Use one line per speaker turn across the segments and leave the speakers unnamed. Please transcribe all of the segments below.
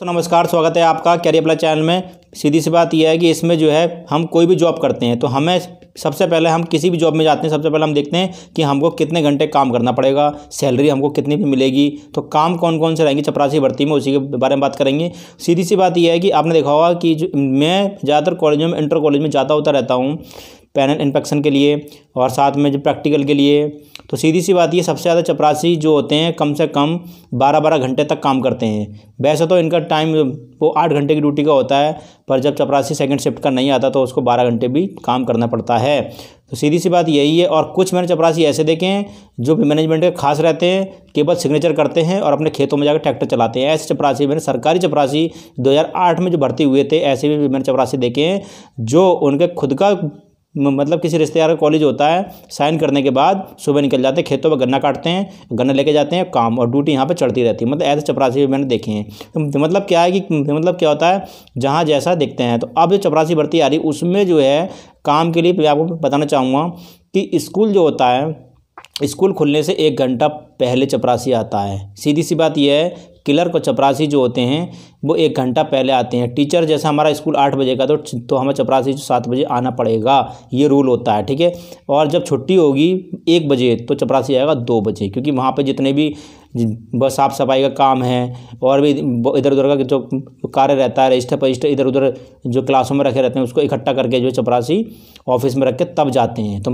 तो नमस्कार, स्वागत है आपका कैरियर प्लस चैनल में। सीधी सी बात यह है कि इसमें जो है, हम कोई भी जॉब करते हैं तो हमें सबसे पहले हम किसी भी जॉब में जाते हैं, सबसे पहले हम देखते हैं कि हमको कितने घंटे काम करना पड़ेगा सैलरी हमको कितनी भी मिलेगी तो काम कौन कौन से रहेंगे, चपरासी भर्ती में, उसी के बारे में बात करेंगे। सीधी सी बात यह है कि आपने देखा होगा कि मैं ज़्यादातर कॉलेजों में इंटर कॉलेज में जाता होता रहता हूँ पैनल इन्फेक्शन के लिए और साथ में जो प्रैक्टिकल के लिए तो सीधी सी बात ये, सबसे ज़्यादा चपरासी जो होते हैं, कम से कम बारह बारह घंटे तक काम करते हैं। वैसे तो इनका टाइम वो आठ घंटे की ड्यूटी का होता है, पर जब चपरासी सेकंड शिफ्ट का नहीं आता तो उसको बारह घंटे भी काम करना पड़ता है। तो सीधी सी बात यही है, और कुछ मैंने चपरासी ऐसे देखे हैं, जो मैनेजमेंट के खास रहते हैं, केवल सिग्नेचर करते हैं और अपने खेतों में जाकर ट्रैक्टर चलाते हैं। ऐसे चपरासी, मैंने सरकारी चपरासी 2008 में जो भर्ती हुए थे, ऐसे भी मैंने चपरासी देखे हैं, जो उनके खुद का मतलब किसी रिश्तेदार का कॉलेज होता है साइन करने के बाद सुबह निकल जाते हैं, खेतों पर गन्ना काटते हैं, गन्ना लेके जाते हैं, काम और ड्यूटी यहाँ पर चढ़ती रहती है। मतलब ऐसे चपरासी भी मैंने देखे हैं। तो मतलब क्या है कि मतलब क्या होता है, जहाँ जैसा देखते हैं। तो अब जो चपरासी भर्ती आ रही उसमें जो है, काम के लिए मैं आपको बताना चाहूँगा कि स्कूल जो होता है, स्कूल खुलने से एक घंटा पहले चपरासी आता है। सीधी सी बात यह है क्लर्क और चपरासी जो होते हैं, वो एक घंटा पहले आते हैं। टीचर जैसा हमारा स्कूल आठ बजे का तो तो हमें चपरासी जो सात बजे आना पड़ेगा। ये रूल होता है, ठीक है? और जब छुट्टी होगी एक बजे तो चपरासी आएगा दो बजे, क्योंकि वहाँ पर जितने भी बस साफ़ सफ़ाई का काम है, और भी इधर उधर का जो कार्य रहता है, रजिस्टर पजिस्टर इधर उधर जो क्लासों में रखे रहते हैं, उसको इकट्ठा करके जो चपरासी ऑफ़िस में रख के तब जाते हैं। तो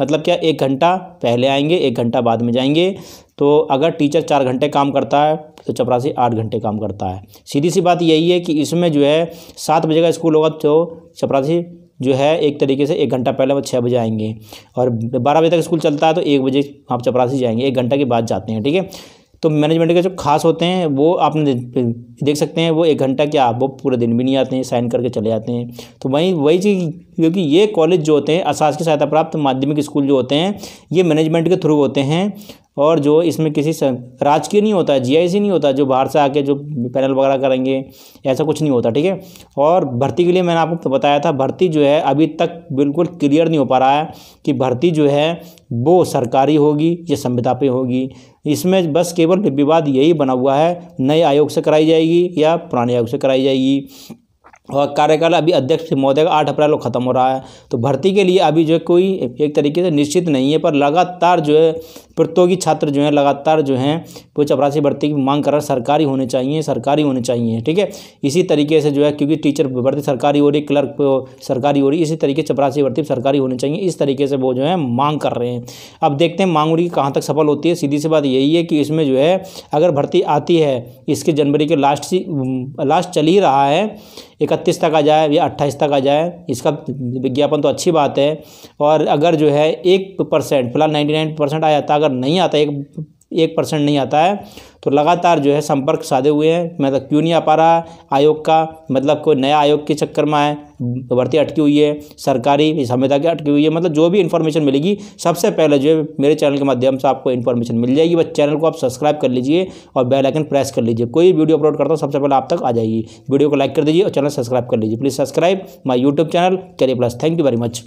मतलब क्या एक घंटा पहले आएँगे, एक घंटा बाद में जाएँगे। तो अगर टीचर चार घंटे काम करता है तो चपरासी आठ घंटे काम करता है। सीधी सी बात यही है कि इसमें जो है सात बजे का स्कूल होगा तो चपरासी जो है एक तरीके से एक घंटा पहले वो छः बजे आएँगे। और बारह बजे तक स्कूल चलता है तो एक बजे आप चपरासी जाएँगे, एक घंटा के बाद जाते हैं, ठीक है? तो मैनेजमेंट के जो खास होते हैं, वो आपने देख सकते हैं, वो एक घंटा क्या, वो पूरे दिन भी नहीं आते हैं, साइन करके चले जाते हैं। तो वहीं, वही चीज़, क्योंकि ये कॉलेज जो होते हैं, असास की सहायता प्राप्त माध्यमिक स्कूल जो होते हैं, ये मैनेजमेंट के थ्रू होते हैं। और जो इसमें किसी राजकीय नहीं होता है जीआईसी नहीं होता, जो बाहर से आके जो पैनल वगैरह करेंगे, ऐसा कुछ नहीं होता, ठीक है? और भर्ती के लिए मैंने आपको बताया था, भर्ती जो है अभी तक बिल्कुल क्लियर नहीं हो पा रहा है कि भर्ती जो है वो सरकारी होगी या संविदा पे होगी। इसमें बस केवल विवाद यही बना हुआ है, नए आयोग से कराई जाएगी या पुराने आयोग से कराई जाएगी। और कार्यकाल अभी अध्यक्ष महोदय का आठ अप्रैल को ख़त्म हो रहा है। तो भर्ती के लिए अभी जो है कोई एक तरीके से निश्चित नहीं है, पर लगातार जो है प्रतियोगी छात्र जो हैं, लगातार जो हैं, वो चपरासी भर्ती की मांग कर रहे सरकारी होने चाहिए, सरकारी होने चाहिए, ठीक है? इसी तरीके से जो है क्योंकि टीचर भर्ती सरकारी हो रही, क्लर्क सरकारी हो रही, इसी तरीके चपरासी भर्ती सरकारी होनी चाहिए, इस तरीके से वो जो है मांग कर रहे हैं। अब देखते हैं मांग उनकी कहाँ तक सफल होती है। सीधी सी बात यही है कि इसमें जो है अगर भर्ती आती है, इसके जनवरी के लास्ट लास्ट चल ही रहा है इकतीस तक आ जाए, या अट्ठाईस तक आ जाए, इसका विज्ञापन तो अच्छी बात है। और अगर जो है एक परसेंट, फ़िलहाल नाइन्टी नाइन परसेंट आ जाता अगर नहीं आता एक एक परसेंट नहीं आता है। तो लगातार जो है संपर्क साधे हुए हैं। मतलब क्यों नहीं आ पा रहा है आयोग का? मतलब कोई नया आयोग के चक्कर में आए, भर्ती अटकी हुई है, सरकारी संविधा की अटकी हुई है। मतलब जो भी इन्फॉर्मेशन मिलेगी, सबसे पहले जो है मेरे चैनल के माध्यम से आपको इन्फॉर्मेशन मिल जाएगी। बस चैनल को आप सब्सक्राइब कर लीजिए और बेल आइकन प्रेस कर लीजिए। कोई वीडियो अपलोड करता हूँ, सबसे पहले आप तक आ जाएगी। वीडियो को लाइक कर दीजिए और चैनल सब्सक्राइब कर लीजिए। Please subscribe my YouTube channel career plus thank you very much